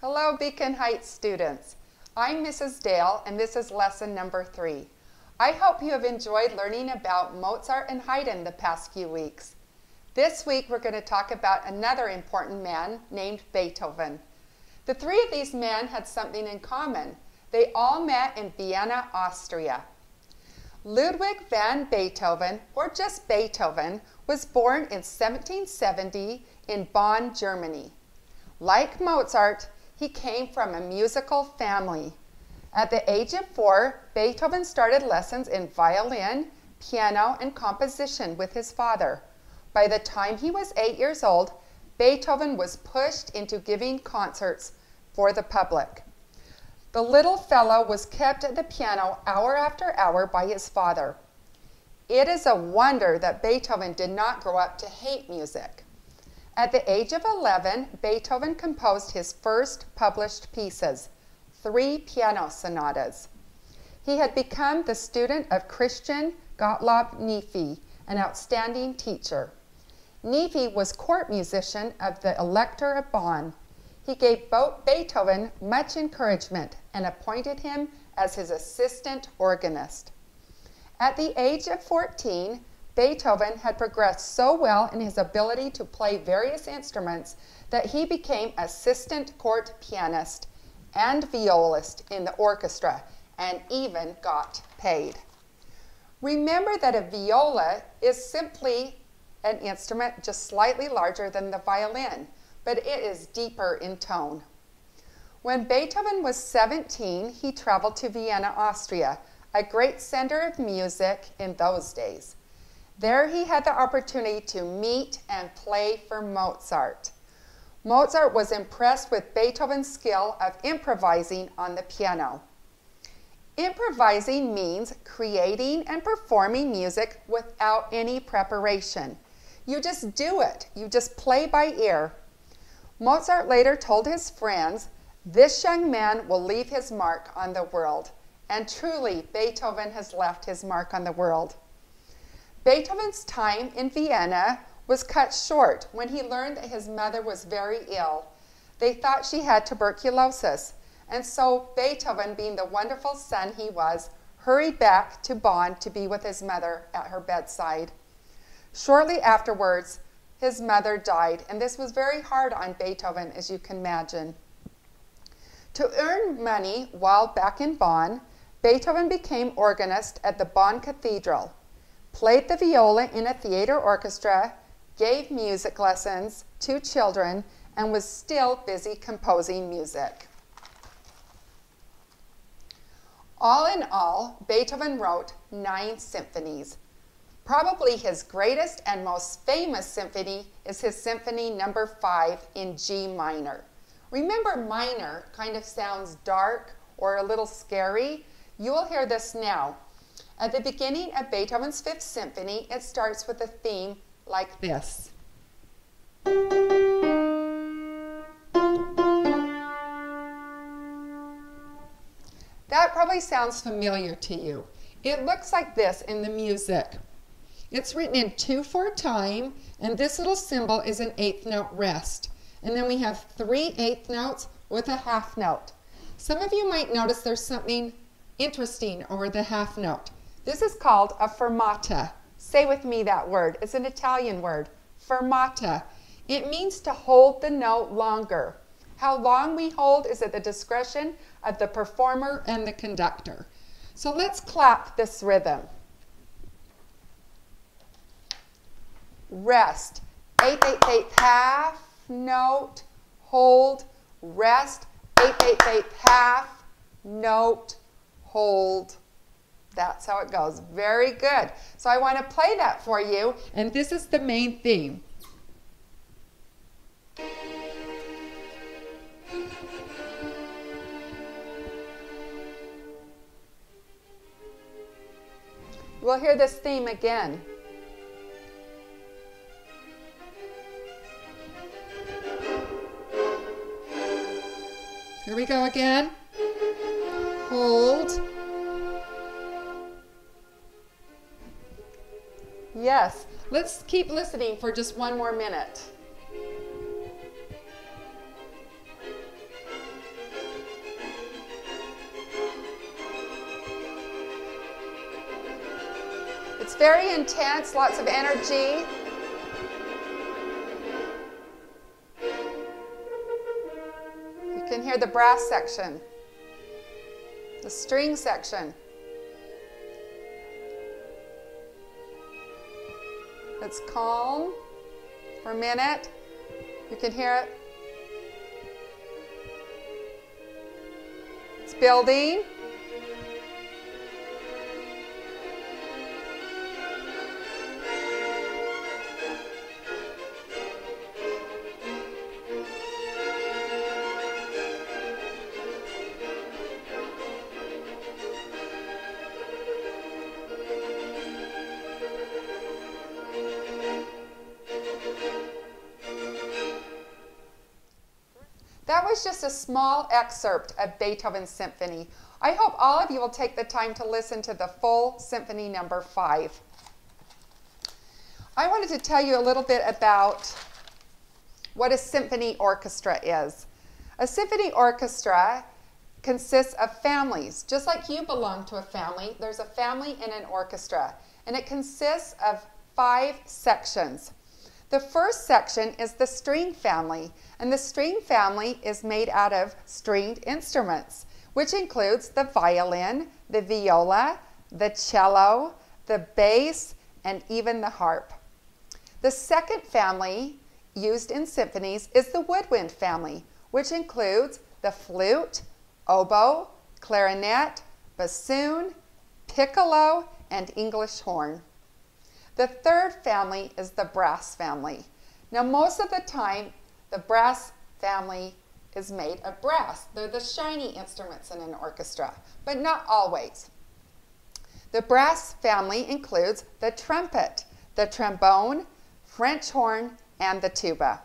Hello, Beacon Heights students. I'm Mrs. Dale, and this is lesson number three. I hope you have enjoyed learning about Mozart and Haydn the past few weeks. This week, we're going to talk about another important man named Beethoven. The three of these men had something in common. They all met in Vienna, Austria. Ludwig van Beethoven, or just Beethoven, was born in 1770 in Bonn, Germany. Like Mozart, he came from a musical family. At the age of four, Beethoven started lessons in violin, piano, and composition with his father. By the time he was eight years old, Beethoven was pushed into giving concerts for the public. The little fellow was kept at the piano hour after hour by his father. It is a wonder that Beethoven did not grow up to hate music. At the age of 11, Beethoven composed his first published pieces, three piano sonatas. He had become the student of Christian Gottlob Neefe, an outstanding teacher. Neefe was court musician of the Elector of Bonn. He gave Beethoven much encouragement and appointed him as his assistant organist. At the age of 14, Beethoven had progressed so well in his ability to play various instruments that he became assistant court pianist and violist in the orchestra and even got paid. Remember that a viola is simply an instrument just slightly larger than the violin, but it is deeper in tone. When Beethoven was 17, he traveled to Vienna, Austria, a great center of music in those days. There he had the opportunity to meet and play for Mozart. Mozart was impressed with Beethoven's skill of improvising on the piano. Improvising means creating and performing music without any preparation. You just do it, you just play by ear. Mozart later told his friends, This young man will leave his mark on the world. And truly, Beethoven has left his mark on the world. Beethoven's time in Vienna was cut short when he learned that his mother was very ill. They thought she had tuberculosis, and so Beethoven, being the wonderful son he was, hurried back to Bonn to be with his mother at her bedside. Shortly afterwards, his mother died, and this was very hard on Beethoven, as you can imagine. To earn money while back in Bonn, Beethoven became organist at the Bonn Cathedral played the viola in a theater orchestra, gave music lessons to children, and was still busy composing music. All in all, Beethoven wrote nine symphonies. Probably his greatest and most famous symphony is his Symphony Number 5 in G minor. Remember, minor kind of sounds dark or a little scary. You will hear this now. At the beginning of Beethoven's Fifth Symphony, it starts with a theme like this. That probably sounds familiar to you. It looks like this in the music. It's written in 2 4 time, and this little symbol is an eighth note rest. And then we have three eighth notes with a half note. Some of you might notice there's something interesting over the half note. This is called a fermata. Say with me that word. It's an Italian word. Fermata. It means to hold the note longer. How long we hold is at the discretion of the performer and the conductor. So let's clap this rhythm. Rest. Eighth, eighth, eighth, half, note, hold, rest. Eighth, eighth, eighth, half, note, hold, that's how it goes. Very good. So I want to play that for you, and this is the main theme. We'll hear this theme again. Here we go again. Hold. Yes. Let's keep listening for just one more minute. It's very intense, lots of energy. You can hear the brass section, the string section. It's calm for a minute. You can hear it. It's building. That was just a small excerpt of Beethoven's symphony. I hope all of you will take the time to listen to the full symphony number five. I wanted to tell you a little bit about what a symphony orchestra is. A symphony orchestra consists of families. Just like you belong to a family, there's a family in an orchestra, and it consists of five sections. The first section is the string family, and the string family is made out of stringed instruments, which includes the violin, the viola, the cello, the bass, and even the harp. The second family used in symphonies is the woodwind family, which includes the flute, oboe, clarinet, bassoon, piccolo, and English horn. The third family is the brass family. Now, most of the time, the brass family is made of brass. They're the shiny instruments in an orchestra, but not always. The brass family includes the trumpet, the trombone, French horn, and the tuba.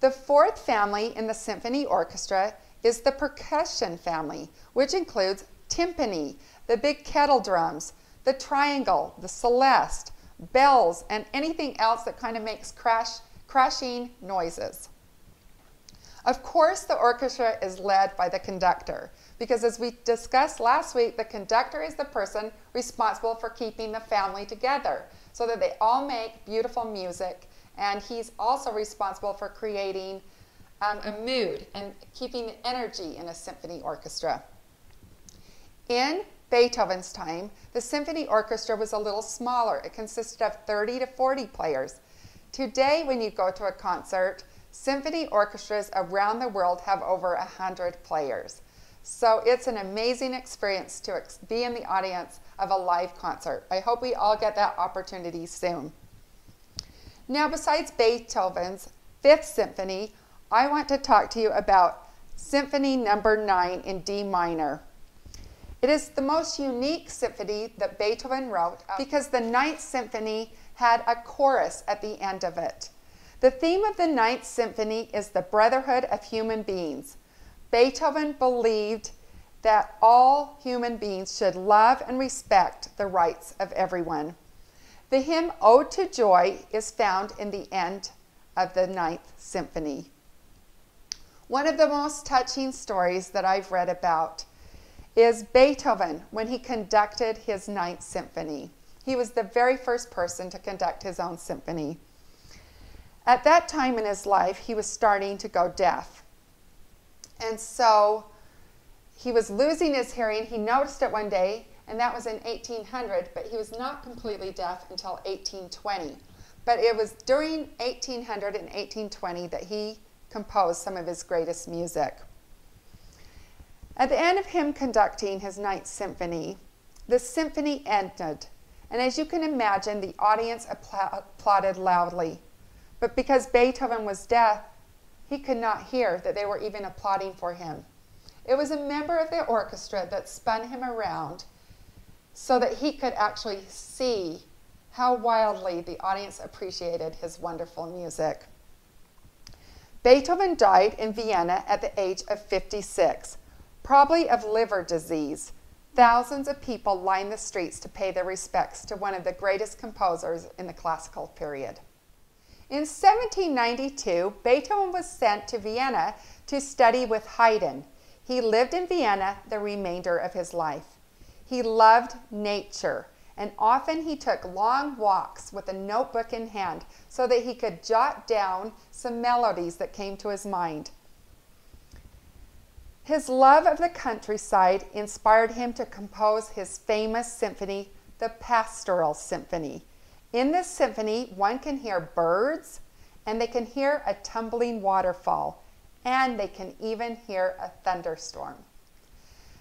The fourth family in the symphony orchestra is the percussion family, which includes timpani, the big kettle drums, the triangle, the celeste, bells, and anything else that kind of makes crash, crashing noises. Of course, the orchestra is led by the conductor because, as we discussed last week, the conductor is the person responsible for keeping the family together so that they all make beautiful music, and he's also responsible for creating um, a mood and keeping the energy in a symphony orchestra. In Beethoven's time, the symphony orchestra was a little smaller. It consisted of 30 to 40 players. Today, when you go to a concert, symphony orchestras around the world have over 100 players. So it's an amazing experience to be in the audience of a live concert. I hope we all get that opportunity soon. Now, besides Beethoven's Fifth Symphony, I want to talk to you about Symphony Number no. 9 in D minor. It is the most unique symphony that Beethoven wrote uh, because the Ninth Symphony had a chorus at the end of it. The theme of the Ninth Symphony is the brotherhood of human beings. Beethoven believed that all human beings should love and respect the rights of everyone. The hymn Ode to Joy is found in the end of the Ninth Symphony. One of the most touching stories that I've read about is Beethoven when he conducted his Ninth Symphony. He was the very first person to conduct his own symphony. At that time in his life, he was starting to go deaf. And so he was losing his hearing. He noticed it one day, and that was in 1800, but he was not completely deaf until 1820. But it was during 1800 and 1820 that he composed some of his greatest music. At the end of him conducting his Ninth Symphony, the symphony ended, and as you can imagine, the audience applauded loudly. But because Beethoven was deaf, he could not hear that they were even applauding for him. It was a member of the orchestra that spun him around so that he could actually see how wildly the audience appreciated his wonderful music. Beethoven died in Vienna at the age of 56 probably of liver disease. Thousands of people lined the streets to pay their respects to one of the greatest composers in the classical period. In 1792, Beethoven was sent to Vienna to study with Haydn. He lived in Vienna the remainder of his life. He loved nature, and often he took long walks with a notebook in hand so that he could jot down some melodies that came to his mind. His love of the countryside inspired him to compose his famous symphony, the Pastoral Symphony. In this symphony, one can hear birds, and they can hear a tumbling waterfall, and they can even hear a thunderstorm.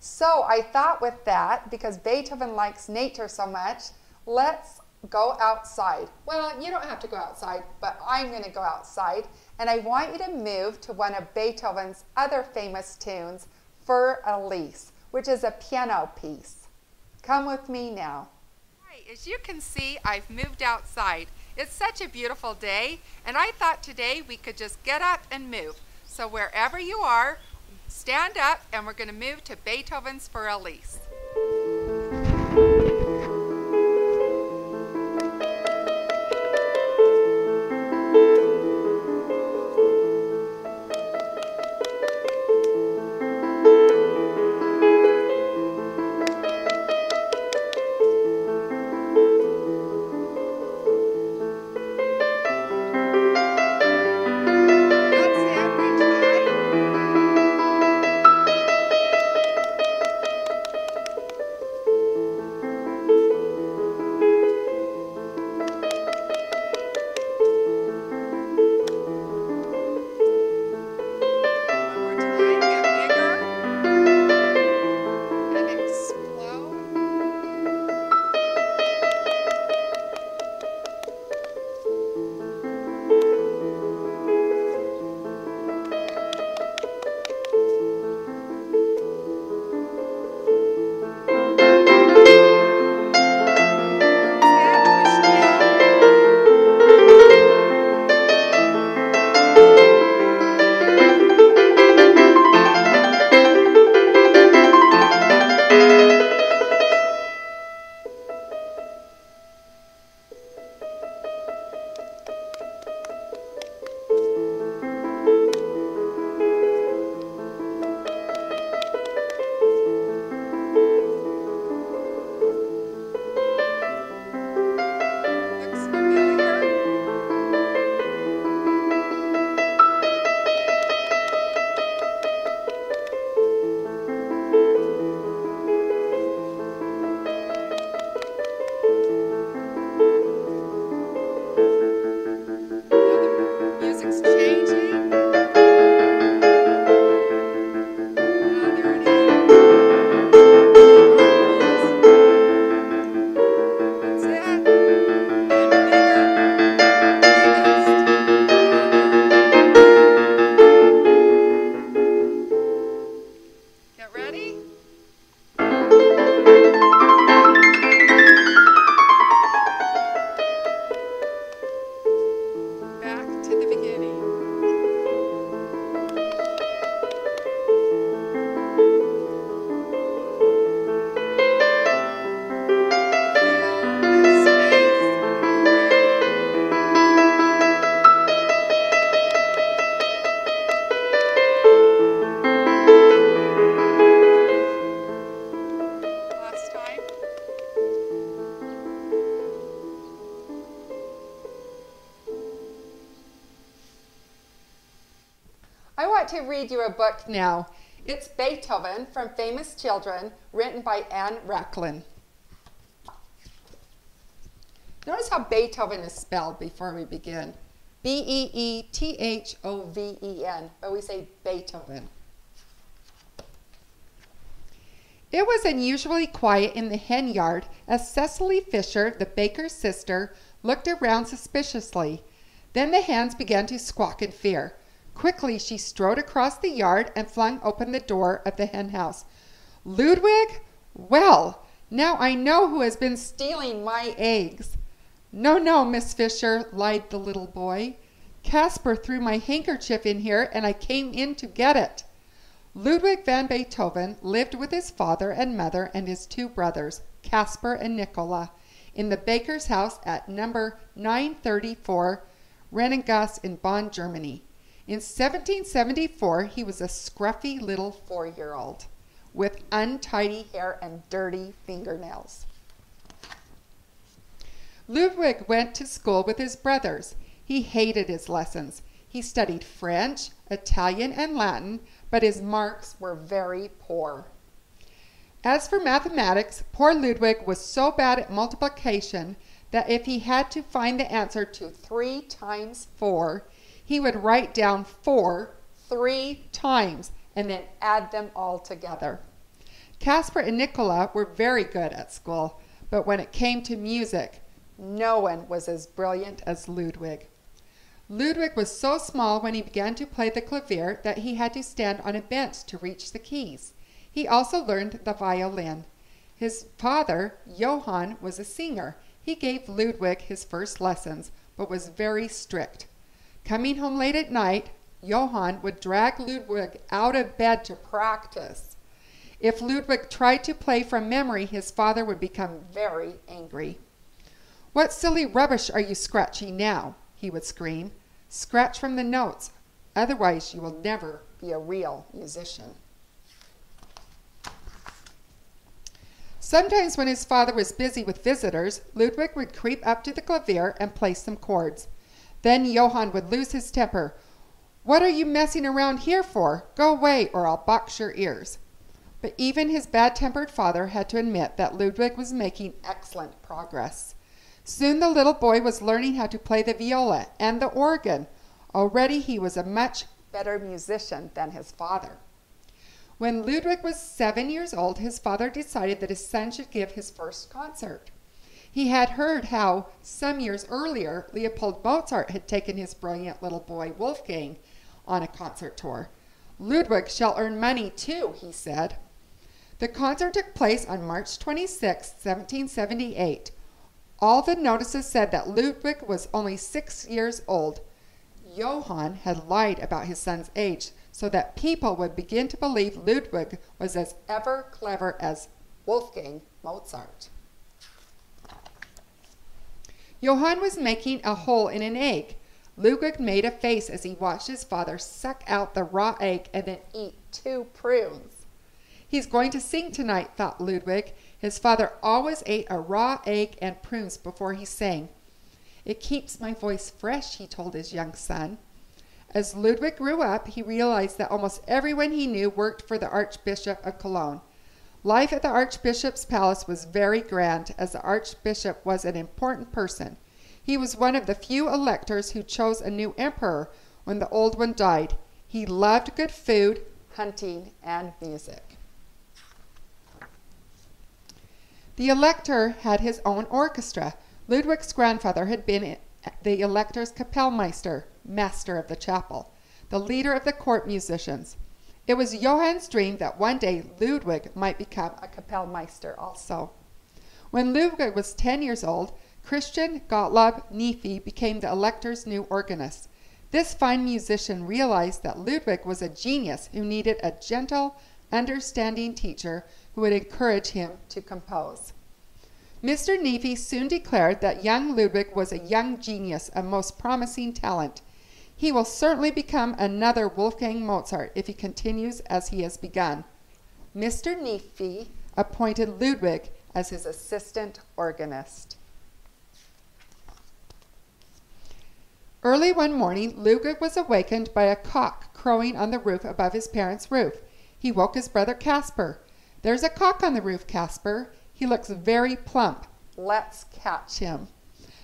So I thought with that, because Beethoven likes nature so much, let's go outside. Well, you don't have to go outside, but I'm going to go outside. And I want you to move to one of Beethoven's other famous tunes, Für Elise, which is a piano piece. Come with me now. As you can see, I've moved outside. It's such a beautiful day, and I thought today we could just get up and move. So wherever you are, stand up, and we're going to move to Beethoven's Für Elise. Read you a book now. It's Beethoven from Famous Children, written by Ann Rachlin. Notice how Beethoven is spelled before we begin. B E E T H O V E N, but we say Beethoven. It was unusually quiet in the hen yard as Cecily Fisher, the baker's sister, looked around suspiciously. Then the hens began to squawk in fear. Quickly she strode across the yard and flung open the door of the hen house. Ludwig? Well, now I know who has been stealing my eggs. No, no, Miss Fisher, lied the little boy. Caspar threw my handkerchief in here and I came in to get it. Ludwig van Beethoven lived with his father and mother and his two brothers, Caspar and Nicola, in the baker's house at number 934 Rheingasse in Bonn, Germany. In 1774, he was a scruffy little four year old with untidy hair and dirty fingernails. Ludwig went to school with his brothers. He hated his lessons. He studied French, Italian, and Latin, but his marks were very poor. As for mathematics, poor Ludwig was so bad at multiplication that if he had to find the answer to 3 times 4, he would write down 4 three times and then add them all together. Caspar and Nicola were very good at school, but when it came to music, no one was as brilliant as Ludwig. Ludwig was so small when he began to play the clavier that he had to stand on a bench to reach the keys. He also learned the violin. His father, Johann, was a singer. He gave Ludwig his first lessons, but was very strict. Coming home late at night, Johann would drag Ludwig out of bed to practice. If Ludwig tried to play from memory, his father would become very angry. What silly rubbish are you scratching now? he would scream. Scratch from the notes, otherwise, you will never be a real musician. Sometimes, when his father was busy with visitors, Ludwig would creep up to the clavier and play some chords. Then Johann would lose his temper. What are you messing around here for? Go away, or I'll box your ears. But even his bad tempered father had to admit that Ludwig was making excellent progress. Soon the little boy was learning how to play the viola and the organ. Already he was a much better musician than his father. When Ludwig was seven years old, his father decided that his son should give his first concert. He had heard how, some years earlier, Leopold Mozart had taken his brilliant little boy, Wolfgang, on a concert tour. Ludwig shall earn money too, he said. The concert took place on March 26, 1778. All the notices said that Ludwig was only six years old. Johann had lied about his son's age so that people would begin to believe Ludwig was as ever clever as Wolfgang Mozart. Johann was making a hole in an egg. Ludwig made a face as he watched his father suck out the raw egg and then eat two prunes. He's going to sing tonight, thought Ludwig, his father always ate a raw egg and prunes before he sang. It keeps my voice fresh, he told his young son. As Ludwig grew up, he realized that almost everyone he knew worked for the Archbishop of Cologne. Life at the Archbishop's palace was very grand, as the Archbishop was an important person. He was one of the few electors who chose a new emperor when the old one died. He loved good food, hunting, and music. The elector had his own orchestra. Ludwig's grandfather had been the elector's Kapellmeister, master of the chapel, the leader of the court musicians. It was Johann's dream that one day Ludwig might become a Kapellmeister also. When Ludwig was 10 years old, Christian Gottlob Neefe became the elector's new organist. This fine musician realized that Ludwig was a genius who needed a gentle, understanding teacher who would encourage him to compose. Mr. Neefe soon declared that young Ludwig was a young genius, a most promising talent. He will certainly become another Wolfgang Mozart if he continues as he has begun. Mr. Neefe appointed Ludwig as his assistant organist. Early one morning, Ludwig was awakened by a cock crowing on the roof above his parents' roof. He woke his brother Caspar. There's a cock on the roof, Caspar. He looks very plump. Let's catch him.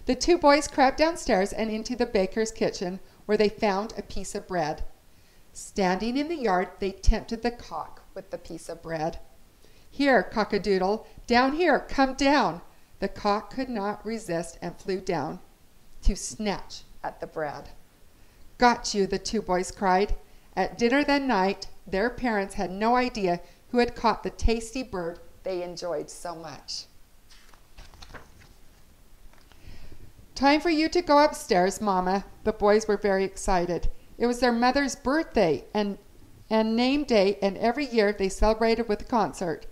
The two boys crept downstairs and into the baker's kitchen, where they found a piece of bread. Standing in the yard, they tempted the cock with the piece of bread. Here, cockadoodle, down here, come down. The cock could not resist and flew down to snatch at the bread. Got you, the two boys cried. At dinner that night, their parents had no idea who had caught the tasty bird they enjoyed so much. Time for you to go upstairs, Mama. The boys were very excited. It was their mother's birthday and, and name day, and every year they celebrated with a concert.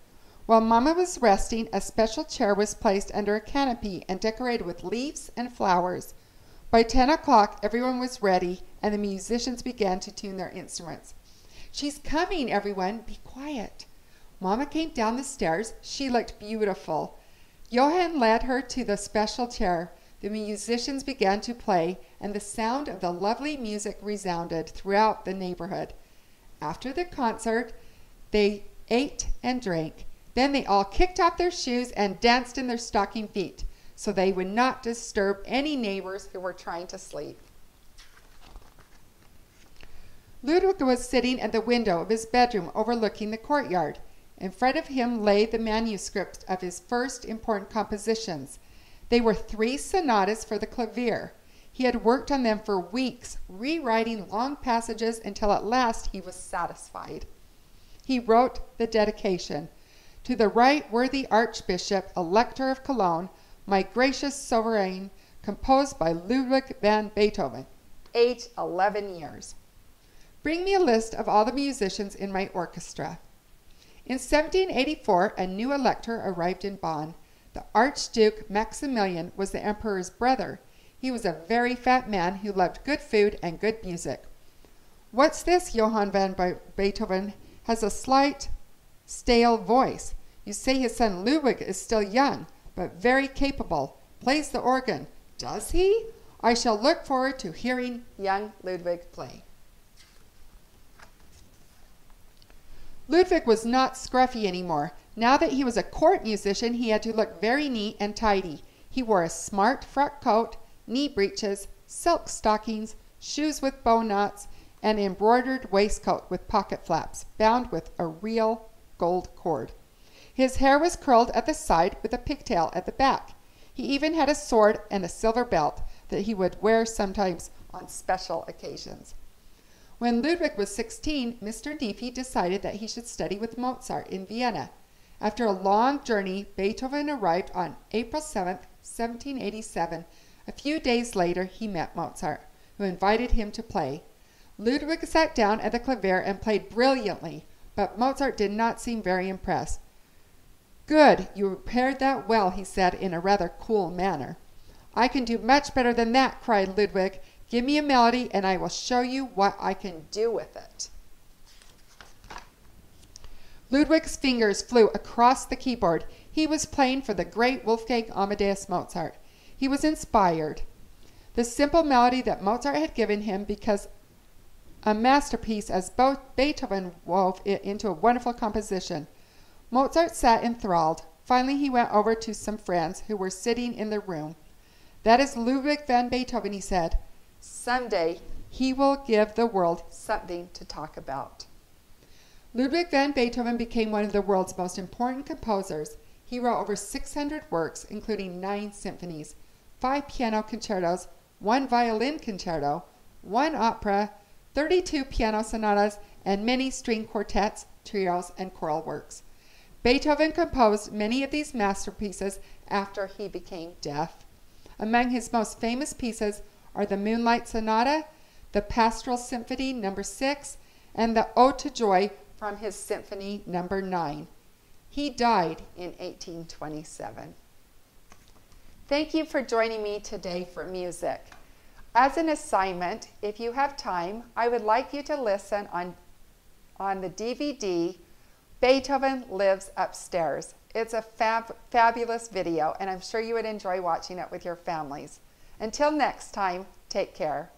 While Mama was resting, a special chair was placed under a canopy and decorated with leaves and flowers. By 10 o'clock, everyone was ready, and the musicians began to tune their instruments. She's coming, everyone. Be quiet. Mamma came down the stairs. She looked beautiful. Johann led her to the special chair. The musicians began to play, and the sound of the lovely music resounded throughout the neighborhood. After the concert, they ate and drank. Then they all kicked off their shoes and danced in their stocking feet so they would not disturb any neighbors who were trying to sleep. Ludwig was sitting at the window of his bedroom overlooking the courtyard. In front of him lay the manuscript of his first important compositions. They were three sonatas for the clavier. He had worked on them for weeks, rewriting long passages until at last he was satisfied. He wrote the dedication To the right worthy Archbishop, Elector of Cologne, my gracious sovereign, composed by Ludwig van Beethoven, age 11 years. Bring me a list of all the musicians in my orchestra. In 1784, a new elector arrived in Bonn. The Archduke Maximilian was the emperor's brother. He was a very fat man who loved good food and good music. What's this? Johann van Beethoven has a slight, stale voice. You say his son Ludwig is still young, but very capable. Plays the organ. Does he? I shall look forward to hearing young Ludwig play. Ludwig was not scruffy anymore. Now that he was a court musician, he had to look very neat and tidy. He wore a smart frock coat, knee breeches, silk stockings, shoes with bow knots, and embroidered waistcoat with pocket flaps, bound with a real gold cord. His hair was curled at the side with a pigtail at the back. He even had a sword and a silver belt that he would wear sometimes on special occasions. When Ludwig was 16, Mr. Neefe decided that he should study with Mozart in Vienna. After a long journey, Beethoven arrived on April 7, 1787. A few days later, he met Mozart, who invited him to play. Ludwig sat down at the clavier and played brilliantly, but Mozart did not seem very impressed. Good, you repaired that well, he said in a rather cool manner. I can do much better than that, cried Ludwig, Give me a melody and I will show you what I can do with it. Ludwig's fingers flew across the keyboard. He was playing for the great Wolfgang Amadeus Mozart. He was inspired. The simple melody that Mozart had given him because a masterpiece as both Beethoven wove it into a wonderful composition. Mozart sat enthralled. Finally, he went over to some friends who were sitting in the room. That is Ludwig van Beethoven, he said. Someday he will give the world something to talk about. Ludwig van Beethoven became one of the world's most important composers. He wrote over 600 works, including nine symphonies, five piano concertos, one violin concerto, one opera, 32 piano sonatas, and many string quartets, trios, and choral works. Beethoven composed many of these masterpieces after he became deaf. Among his most famous pieces are the Moonlight Sonata, the Pastoral Symphony No. 6, and the Ode to Joy from his Symphony number 9. He died in 1827. Thank you for joining me today for music. As an assignment, if you have time, I would like you to listen on, on the DVD Beethoven Lives Upstairs. It's a fab, fabulous video, and I'm sure you would enjoy watching it with your families. Until next time, take care.